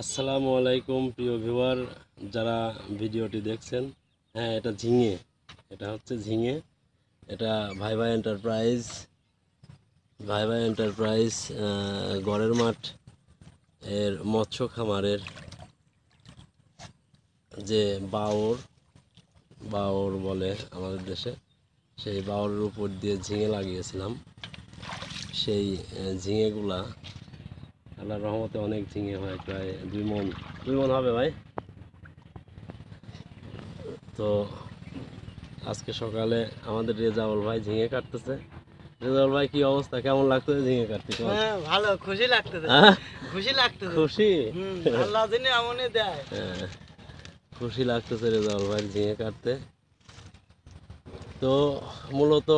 আসসালামু আলাইকুম প্রিয় ভিউয়ার, যারা ভিডিওটি দেখছেন। হ্যাঁ এটা ঝিঙে। এটা হচ্ছে ঝিঙে। এটা ভাই ভাই এন্টারপ্রাইজ ভাই ভাই এন্টারপ্রাইজ গড়ের মাঠ এর মৎস্য খামারের যে বাওর বাওর বলে আমাদের দেশে, সেই বাওরের উপর দিয়ে ঝিঙে লাগিয়েছিলাম। সেই ঝিঙেগুলা আল্লাহর রহমতে অনেক ঝিঙে হয় প্রায় দুই মন। দুই মন হবে ভাই? তো আজকে সকালে আমাদের রেজাউল ভাই ঝিঙে কাটতেছে। রেজাউল ভাই কি অবস্থা? কেমন লাগতেছে ঝিঙে কাটতে? হ্যাঁ ভালো খুশি লাগতেছে। হ্যাঁ? খুশি লাগতেছে। খুশি? আল্লাহ দিনে এমনই দেয়। হ্যাঁ, খুশি লাগতেছে রেজাউল ভাই ঝিঙে কাটতে। তো মূলত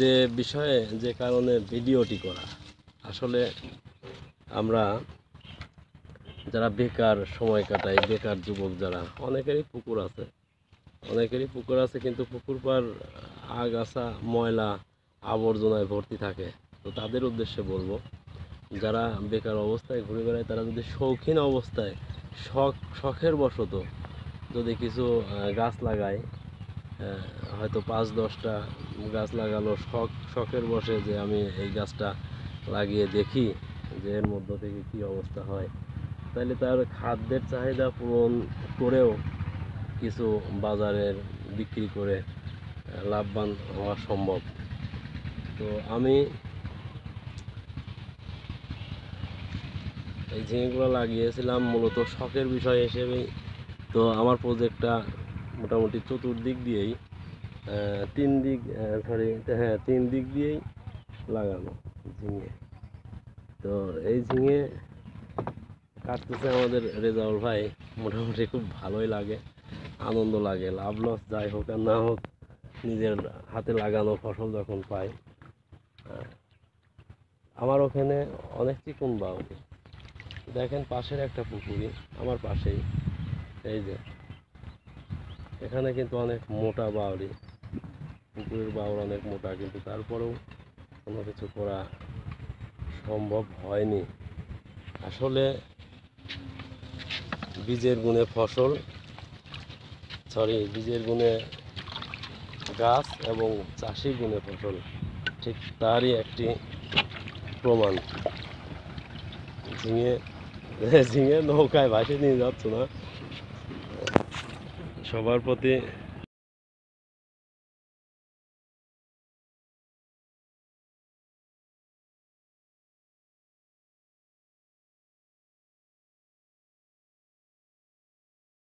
যে বিষয়ে যে কারণে ভিডিওটি করা আসলে আমরা যারা বেকার সময় কাটায়, বেকার যুবক যারা, অনেকেরই পুকুর আছে। অনেকেরই পুকুর আছে, কিন্তু পুকুর পার আগাছা, ময়লা, আবর্জনায় ভর্তি থাকে। তো তাদের উদ্দেশ্যে বলব, যারা বেকার অবস্থায় ঘুরে বেড়ায়, তারা যদি শৌখিন অবস্থায়, শখ, শখের বশত যদি কিছু গাছ লাগায় হয়তো পাঁচ দশটা গাছ লাগালো, শখ, শখের বসে যে আমি এই গাছটা লাগিয়ে দেখি যে এর মধ্য থেকে কী অবস্থা হয় তাহলে তার খাদ্যের চাহিদা পূরণ করেও কিছু বাজারের বিক্রি করে লাভবান হওয়া সম্ভব। তো আমি এই ঝিঙেগুলো লাগিয়েছিলাম মূলত শখের বিষয় হিসেবেই তো আমার প্রজেক্টটা মোটামুটি চতুর্দিক দিয়েই তিন দিক সরি হ্যাঁ তিন দিক দিয়েই লাগানো ঝিঙে। তো এই ঝিঙে কাটতেছে আমাদের রেজাউল ভাই। মোটামুটি খুব ভালোই লাগে, আনন্দ লাগে, লাভ লস যাই হোক আর না হোক, নিজের হাতে লাগানো ফসল যখন পাই। আমার ওখানে অনেক চিকন বাউরি দেখেন পাশের একটা পুকুরি, আমার পাশেই, এই যে। এখানে কিন্তু অনেক মোটা বাউরি পুকুরের বাউর অনেক মোটা, কিন্তু তারপরেও কোনো কিছু করা সম্ভব হয়নি। আসলে বীজের গুণে ফসল সরি বীজের গুণে গাছ এবং চাষি গুণে ফসল, ঠিক তারই একটি প্রমাণ। ঝিঙে ঝিঙে নৌকায় ভাসে নিয়ে যাচ্ছ না? সবার প্রতি